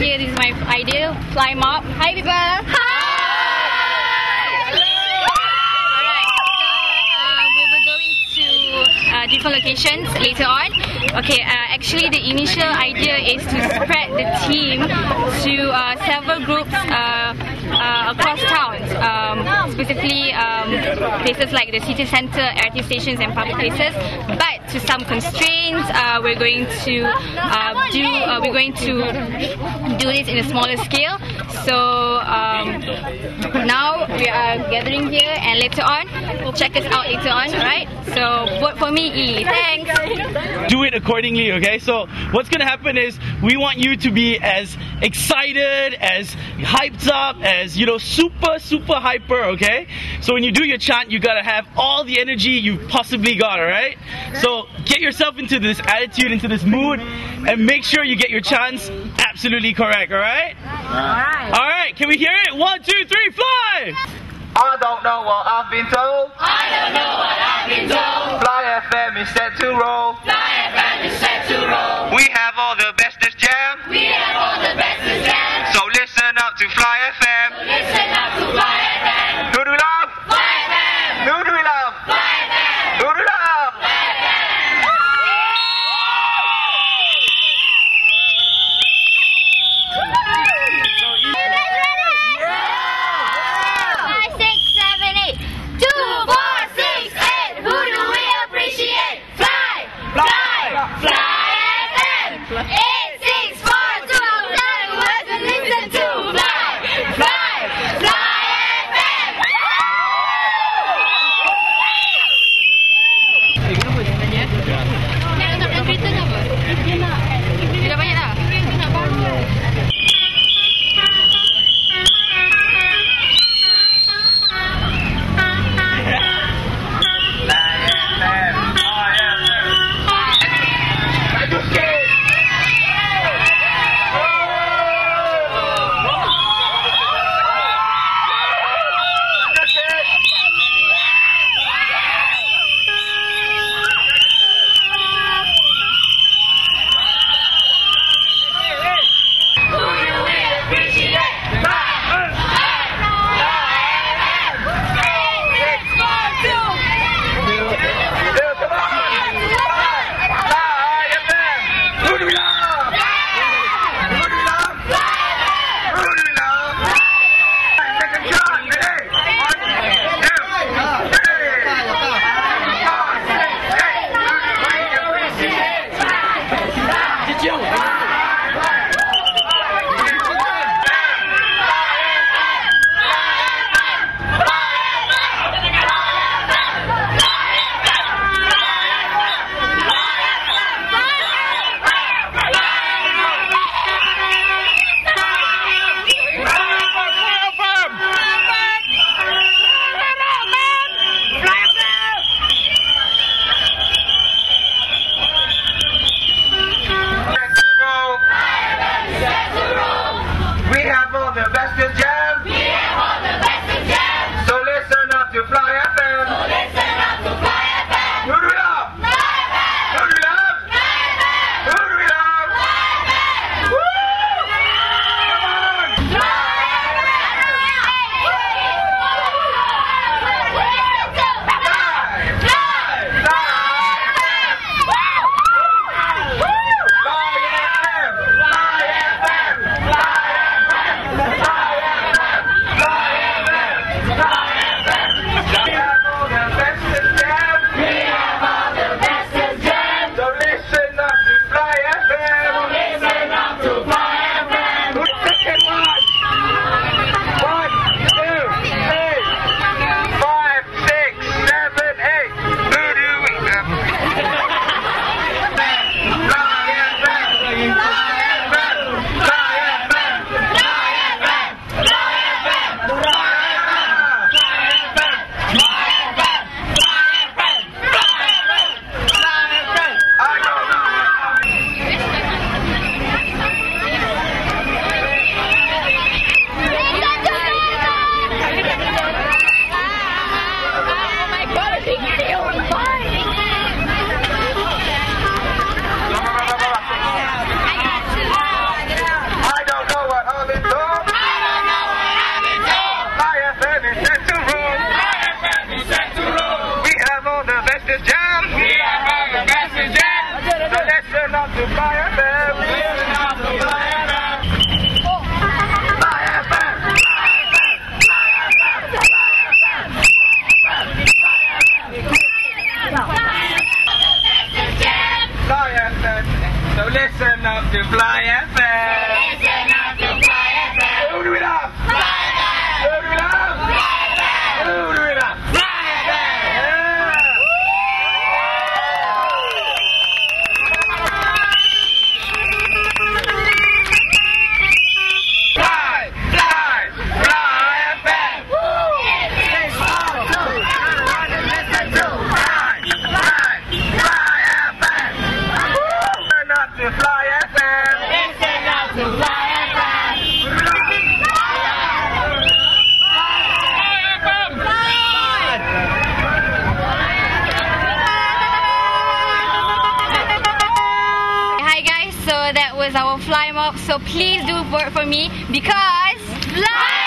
here, this is my idea. Fly mob. Hi, people. Hi. Uh, we were going to uh, different locations later on. Okay, uh, actually the initial idea is to spread the team to uh, several groups uh, uh, across towns, um, specifically um, places like the city centre, RT stations and public places. But to some constraints, uh, we're going to do we're going to do this in a smaller scale. So um, now we are gathering here, and later on, we'll check us out later on, right? So vote for me, E. Thanks. Do it accordingly, okay? So what's gonna happen is we want you to be as excited, as hyped up, as you know, super, super hyper, okay? So when you do your chant, you gotta have all the energy you possibly got, alright? So get yourself into this attitude, into this mood, and make sure you get your chants absolutely correct, alright? Alright. Alright, can we hear it? One, two, three, fly! I don't know what I've been told. I don't know what I've been told. Fly FM is set to roll. Fly FM is set to roll. We have all the bestest jam. We have all the bestest jam. So listen up to Fly FM. ¿eh? to Fly FM. Listen up to Fly FM. Hi guys, so that was our fly mob. So please do vote for me because fly.